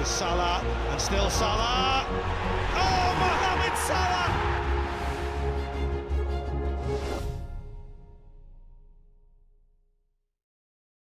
is Salah, and still Salah.